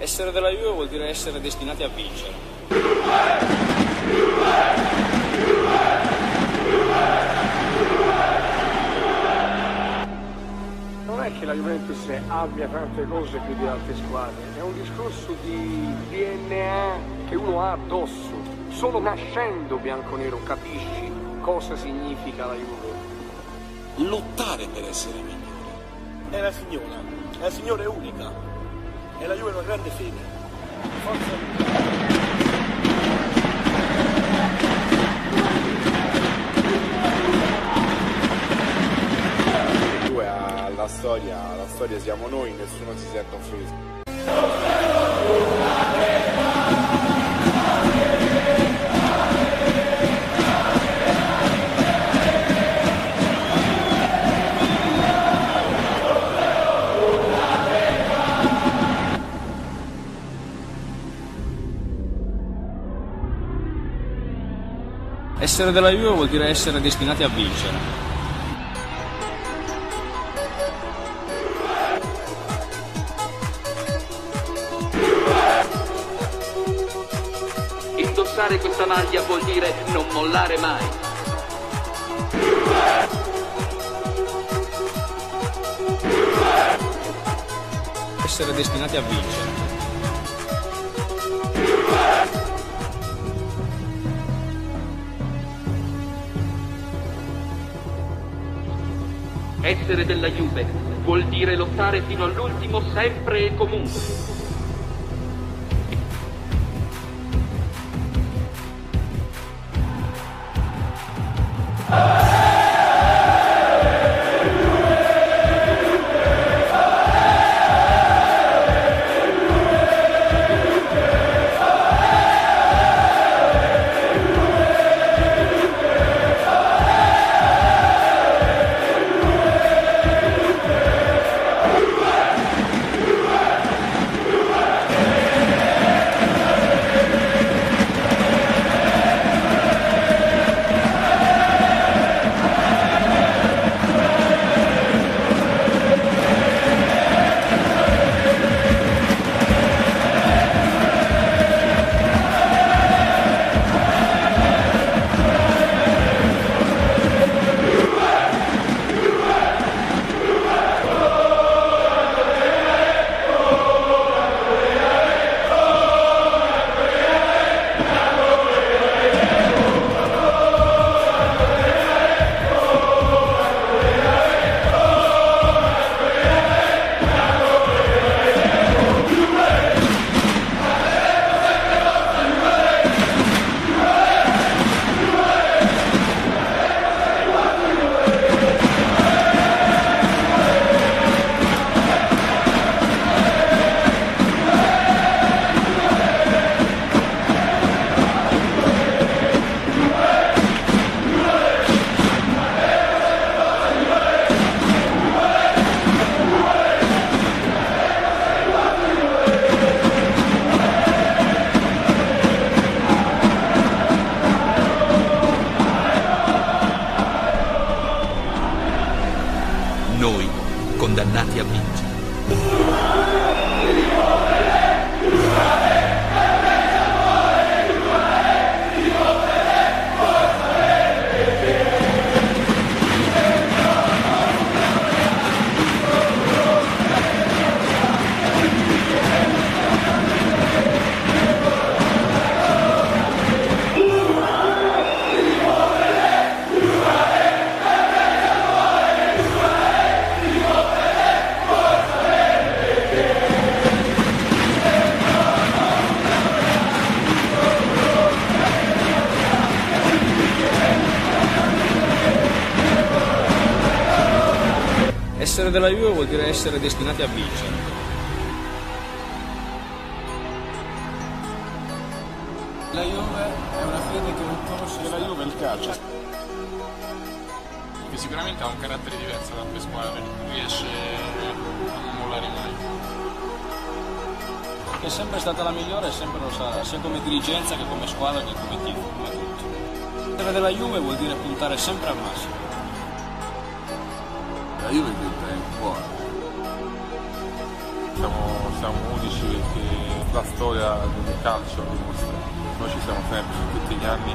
Essere della Juve vuol dire essere destinati a vincere. Non è che la Juventus abbia tante cose più di altre squadre, è un discorso di DNA che uno ha addosso. Solo nascendo bianco-nero capisci cosa significa la Juve. Lottare per essere migliore. È la signora, è la signora è unica. E la Juve è una grande fede. Forza alla storia, la storia siamo noi, nessuno si sente offeso. Essere della Juve vuol dire essere destinati a vincere. Indossare questa maglia vuol dire non mollare mai. Essere destinati a vincere. Essere della Juve vuol dire lottare fino all'ultimo sempre e comunque. Condannati a vincere. Essere della Juve vuol dire essere destinati a vincere. La Juve è una fede che non conosce la Juve il calcio. che sicuramente ha un carattere diverso da altre squadre, riesce a non mollare mai. Che è sempre stata la migliore e sempre lo sarà, sia come dirigenza che come squadra che come tifo, come tutto. Essere della Juve vuol dire puntare sempre al massimo. La Juve diventa cuore. siamo, siamo unici perché la storia del calcio lo dimostra. Noi ci siamo sempre, tutti gli anni,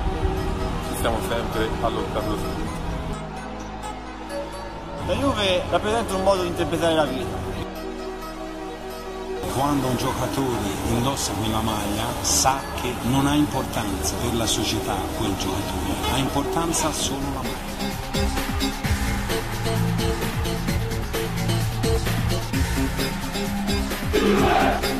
ci stiamo sempre a lottare lo. La Juve rappresenta un modo di interpretare la vita. Quando un giocatore indossa quella maglia sa che non ha importanza per la società quel giocatore, ha importanza solo la maglia. Indossare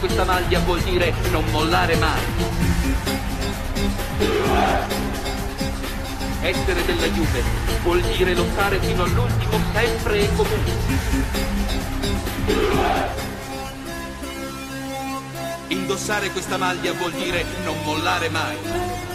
questa maglia vuol dire non mollare mai. Essere della Juve vuol dire lottare fino all'ultimo sempre e comunque. Indossare questa maglia vuol dire non mollare mai.